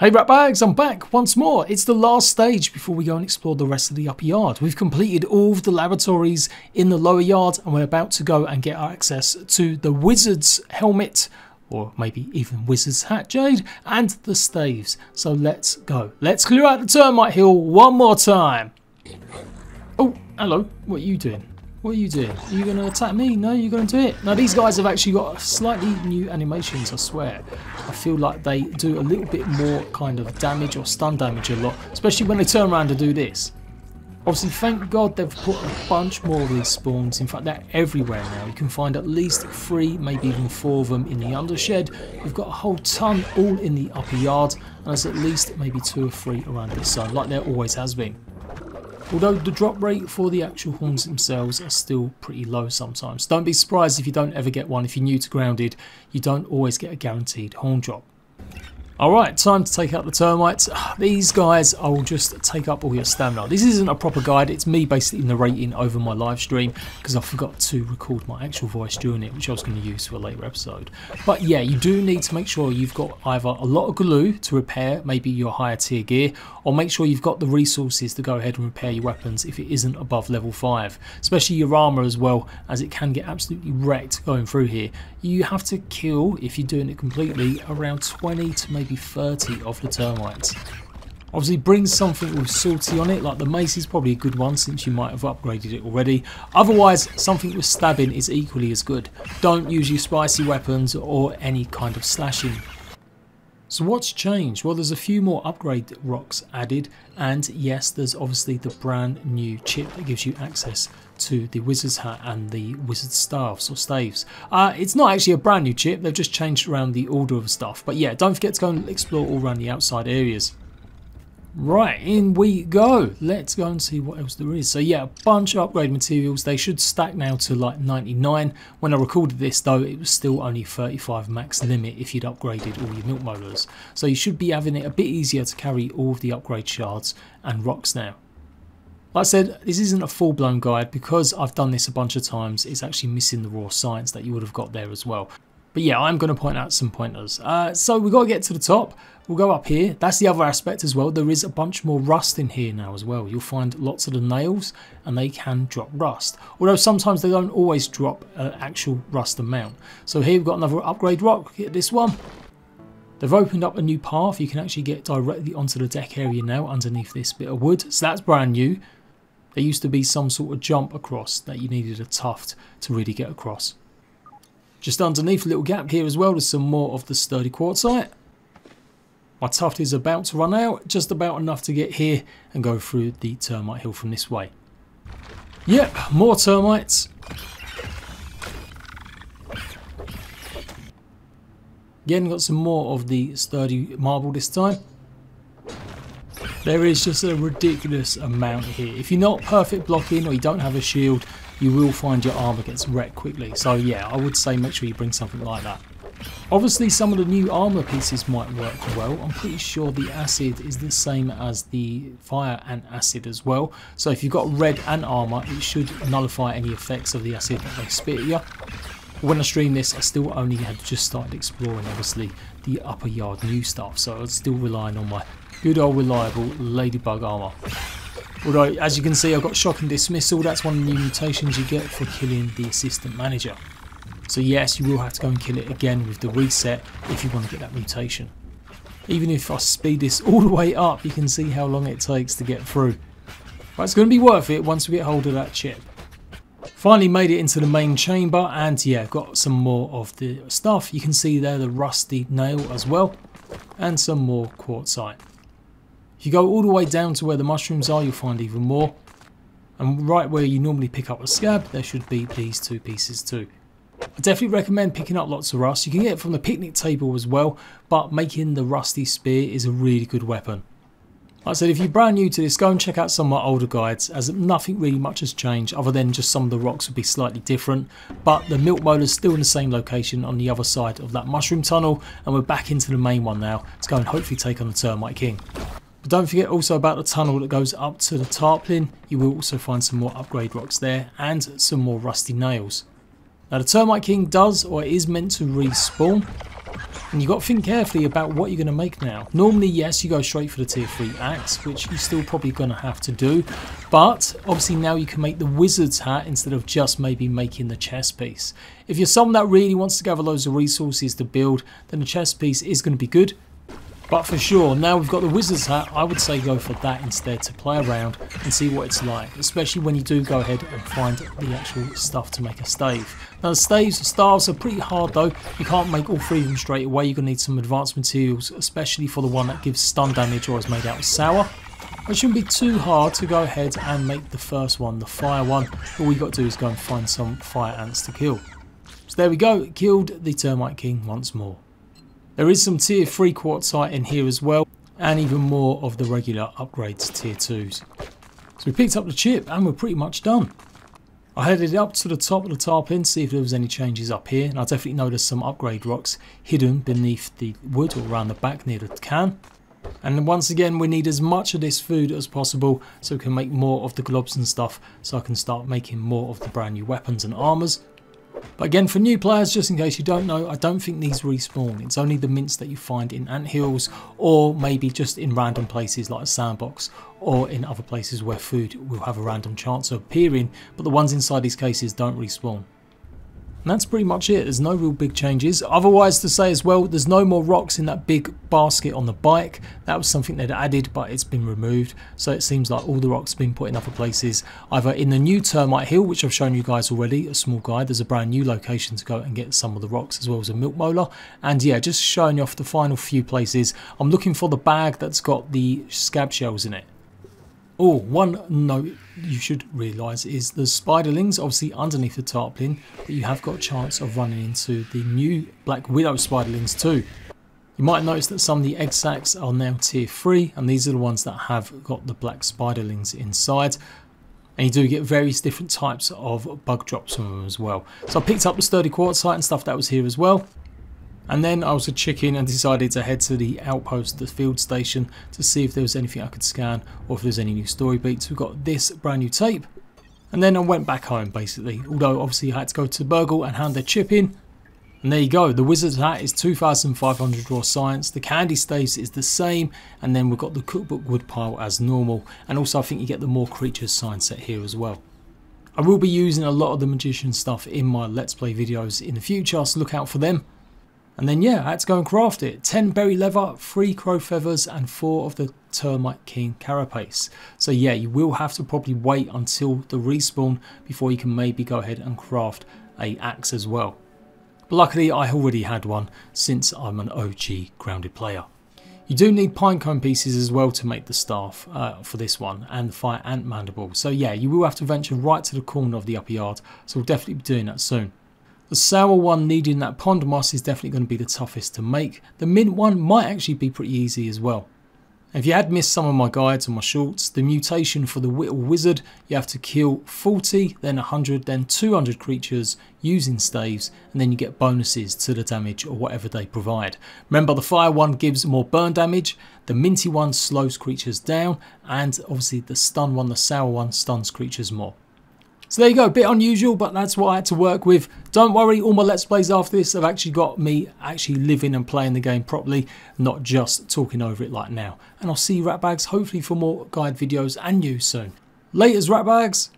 Hey Ratbags, I'm back once more. It's the last stage before we go and explore the rest of the upper yard. We've completed all of the laboratories in the lower yard and we're about to go and get our access to the wizard's helmet or maybe even wizard's hat jade and the staves. So let's go. Let's clear out the termite hill one more time. Oh, hello. What are you doing? What are you doing? Are you going to attack me? No, you're going to do it. Now, these guys have actually got slightly new animations, I swear. I feel like they do a little bit more kind of damage or stun damage a lot, especially when they turn around to do this. Obviously, thank God they've put a bunch more of these spawns. In fact, they're everywhere now. You can find at least three, maybe even four of them in the undershed. We've got a whole ton all in the upper yard, and there's at least maybe two or three around this side, like there always has been. Although the drop rate for the actual horns themselves are still pretty low sometimes. Don't be surprised if you don't ever get one. If you're new to Grounded, you don't always get a guaranteed horn drop. Alright, time to take out the termites. Ah, these guys, I'll just take up all your stamina. This isn't a proper guide, it's me basically narrating over my live stream because I forgot to record my actual voice during it, which I was going to use for a later episode. But yeah, you do need to make sure you've got either a lot of glue to repair maybe your higher tier gear, or make sure you've got the resources to go ahead and repair your weapons if it isn't above level 5. Especially your armour as well, as it can get absolutely wrecked going through here. You have to kill, if you're doing it completely, around 20 to maybe maybe 30 of the termites. Obviously bring something with salty on it, like the mace is probably a good one since you might have upgraded it already. Otherwise, something with stabbing is equally as good. Don't use your spicy weapons or any kind of slashing. So what's changed? Well, there's a few more upgrade rocks added, and yes, there's obviously the brand new chip that gives you access to the wizard's hat and the wizard's staffs or staves. Uh, it's not actually a brand new chip, they've just changed around the order of stuff. But yeah, don't forget to go and explore all around the outside areas. Right, in we go. Let's go and see what else there is. So yeah, a bunch of upgrade materials. They should stack now to like 99. When I recorded this though, it was still only 35 max limit if you'd upgraded all your milk molars. So you should be having it a bit easier to carry all of the upgrade shards and rocks now. Like I said, this isn't a full-blown guide because I've done this a bunch of times. It's actually missing the raw science that you would have got there as well. But yeah, I'm going to point out some pointers. Uh, so we've got to get to the top. We'll go up here. That's the other aspect as well. There is a bunch more rust in here now as well. You'll find lots of the nails and they can drop rust. Although sometimes they don't always drop an actual rust amount. So here we've got another upgrade rock. Get this one. They've opened up a new path. You can actually get directly onto the deck area now underneath this bit of wood. So that's brand new. There used to be some sort of jump across that you needed a tuft to really get across. Just underneath a little gap here as well, there's some more of the sturdy quartzite. My tuft is about to run out, just about enough to get here and go through the termite hill from this way. Yep, more termites. Again, got some more of the sturdy marble this time. There is just a ridiculous amount here. If you're not perfect blocking or you don't have a shield, you will find your armor gets wrecked quickly. So yeah, I would say make sure you bring something like that. Obviously some of the new armor pieces might work well. I'm pretty sure the acid is the same as the fire and acid as well. So if you've got Red Ant armor, it should nullify any effects of the acid that they spit at you. When I stream this, I still only had just started exploring, obviously, the upper yard new stuff. So I was still relying on my Good old reliable Ladybug armour. Although, as you can see, I've got Shock and Dismissal. That's one of the mutations you get for killing the Assistant Manager. So yes, you will have to go and kill it again with the reset if you want to get that mutation. Even if I speed this all the way up, you can see how long it takes to get through. But it's going to be worth it once we get hold of that chip. Finally made it into the main chamber and yeah, got some more of the stuff. You can see there the rusty nail as well and some more quartzite. If you go all the way down to where the mushrooms are, you'll find even more. And right where you normally pick up a scab, there should be these two pieces too. I definitely recommend picking up lots of rust. You can get it from the picnic table as well, but making the rusty spear is a really good weapon. Like I said, if you're brand new to this, go and check out some of my older guides, as nothing really much has changed other than just some of the rocks will be slightly different. But the milk molar is still in the same location on the other side of that mushroom tunnel, and we're back into the main one now to go and hopefully take on the Termite King. But don't forget also about the tunnel that goes up to the tarpaulin. You will also find some more upgrade rocks there and some more rusty nails. Now the Termite King does or is meant to respawn. And you've got to think carefully about what you're going to make now. Normally, yes, you go straight for the tier 3 axe, which you're still probably going to have to do. But obviously now you can make the wizard's hat instead of just maybe making the chest piece. If you're someone that really wants to gather loads of resources to build, then the chest piece is going to be good. But for sure, now we've got the Wizard's Hat, I would say go for that instead to play around and see what it's like, especially when you do go ahead and find the actual stuff to make a stave. Now the staves, the staves are pretty hard though, you can't make all three of them straight away, you're going to need some advanced materials, especially for the one that gives stun damage or is made out of sour. It shouldn't be too hard to go ahead and make the first one, the fire one. All we got to do is go and find some fire ants to kill. So there we go, killed the Termite King once more. There is some tier 3 quartzite in here as well, and even more of the regular upgrades tier 2s. So we picked up the chip and we're pretty much done. I headed up to the top of the tarpaulin to see if there was any changes up here, and I definitely noticed some upgrade rocks hidden beneath the wood or around the back near the can. And once again, we need as much of this food as possible so we can make more of the globs and stuff so I can start making more of the brand new weapons and armors but again, for new players, just in case you don't know, I don't think these respawn. It's only the mints that you find in ant hills or maybe just in random places like a sandbox or in other places where food will have a random chance of appearing, but the ones inside these cases don't respawn. And that's pretty much it. There's no real big changes. Otherwise to say as well, there's no more rocks in that big basket on the bike. That was something they'd added, but it's been removed. So it seems like all the rocks have been put in other places. Either in the new Termite Hill, which I've shown you guys already, a small guide. There's a brand new location to go and get some of the rocks as well as a milk molar. And yeah, just showing you off the final few places. I'm looking for the bag that's got the scab shells in it. Oh, one note you should realise is the spiderlings obviously underneath the tarpaulin, but you have got a chance of running into the new Black Widow spiderlings too. You might notice that some of the egg sacs are now tier 3 and these are the ones that have got the black spiderlings inside. And you do get various different types of bug drops from them as well. So I picked up the sturdy quartzite and stuff that was here as well. And then I was a chicken and decided to head to the outpost, the field station, to see if there was anything I could scan or if there's any new story beats. We've got this brand new tape. And then I went back home basically, although obviously I had to go to BURG.L and hand their chip in. And there you go, the Wizard's Hat is 2500 raw science, the Candy Staves is the same, and then we've got the Cookbook Woodpile as normal, and also I think you get the More Creatures science set here as well. I will be using a lot of the Magician stuff in my Let's Play videos in the future, so look out for them. And then yeah, I had to go and craft it. 10 berry leather, 3 crow feathers and 4 of the termite king carapace. So yeah, you will have to probably wait until the respawn before you can maybe go ahead and craft a axe as well. But luckily I already had one since I'm an OG grounded player. You do need pinecone pieces as well to make the staff uh, for this one and the fire ant mandible. So yeah, you will have to venture right to the corner of the upper yard. So we'll definitely be doing that soon. The sour one needing that pond moss is definitely going to be the toughest to make. The mint one might actually be pretty easy as well. If you had missed some of my guides and my shorts, the mutation for the Whittle Wizard, you have to kill 40, then 100, then 200 creatures using staves, and then you get bonuses to the damage or whatever they provide. Remember, the fire one gives more burn damage, the minty one slows creatures down, and obviously the stun one, the sour one, stuns creatures more. So there you go, a bit unusual, but that's what I had to work with. Don't worry, all my Let's Plays after this have actually got me actually living and playing the game properly, not just talking over it like now. And I'll see you Ratbags hopefully for more guide videos and you soon. Laters Ratbags!